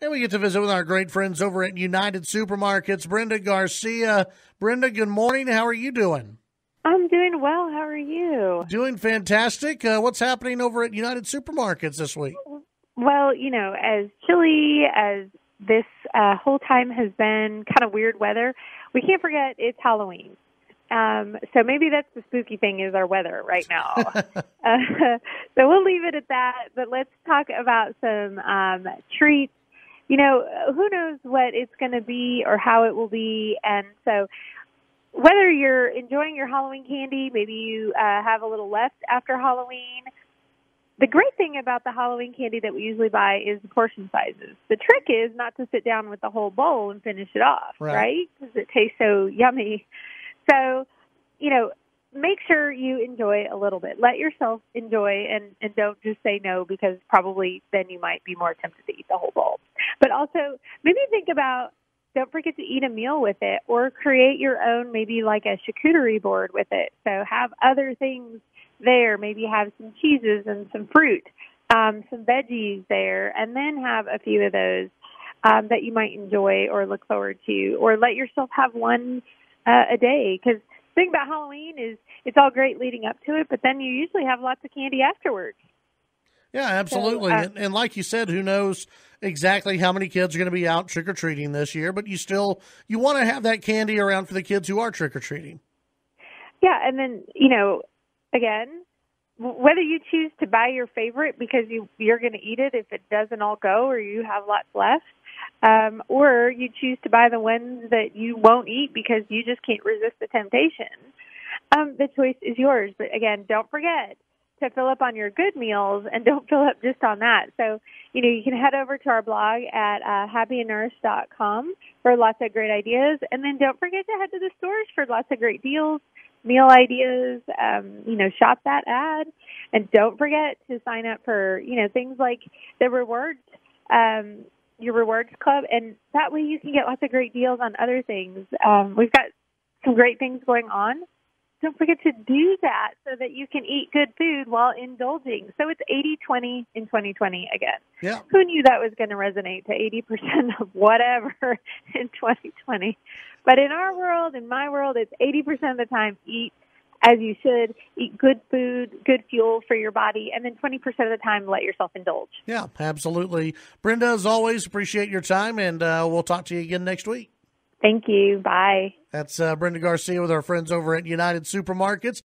And we get to visit with our great friends over at United Supermarkets, Brenda Garcia. Brenda, good morning. How are you doing? I'm doing well. How are you? Doing fantastic. Uh, what's happening over at United Supermarkets this week? Well, you know, as chilly as this uh, whole time has been, kind of weird weather, we can't forget it's Halloween. Um, so maybe that's the spooky thing is our weather right now. uh, so we'll leave it at that. But let's talk about some um, treats you know, who knows what it's going to be or how it will be. And so, whether you're enjoying your Halloween candy, maybe you uh, have a little left after Halloween. The great thing about the Halloween candy that we usually buy is the portion sizes. The trick is not to sit down with the whole bowl and finish it off, right? Because right? it tastes so yummy. So, you know, make sure you enjoy a little bit. Let yourself enjoy and, and don't just say no because probably then you might be more tempted to eat the whole bowl. Also maybe think about don't forget to eat a meal with it or create your own maybe like a charcuterie board with it. So have other things there. Maybe have some cheeses and some fruit, um, some veggies there, and then have a few of those um, that you might enjoy or look forward to, or let yourself have one uh, a day because thing about Halloween is it's all great leading up to it, but then you usually have lots of candy afterwards. Yeah, absolutely. So, uh, and, and, like you said, who knows exactly how many kids are going to be out trick or treating this year? But you still you want to have that candy around for the kids who are trick or treating. Yeah, and then you know, again, whether you choose to buy your favorite because you you're going to eat it if it doesn't all go or you have lots left, um, or you choose to buy the ones that you won't eat because you just can't resist the temptation. Um, the choice is yours. But again, don't forget to fill up on your good meals and don't fill up just on that. So, you know, you can head over to our blog at uh, happyandnourished.com for lots of great ideas. And then don't forget to head to the stores for lots of great deals, meal ideas, um, you know, shop that ad. And don't forget to sign up for, you know, things like the rewards um, your rewards club, and that way you can get lots of great deals on other things. Um, we've got some great things going on. Don't forget to do that so that you can eat good food while indulging. So it's 80-20 in 2020 again. Yeah. Who knew that was going to resonate to 80% of whatever in 2020? But in our world, in my world, it's 80% of the time eat as you should. Eat good food, good fuel for your body, and then 20% of the time let yourself indulge. Yeah, absolutely. Brenda, as always, appreciate your time, and uh, we'll talk to you again next week. Thank you. Bye. That's uh, Brenda Garcia with our friends over at United Supermarkets.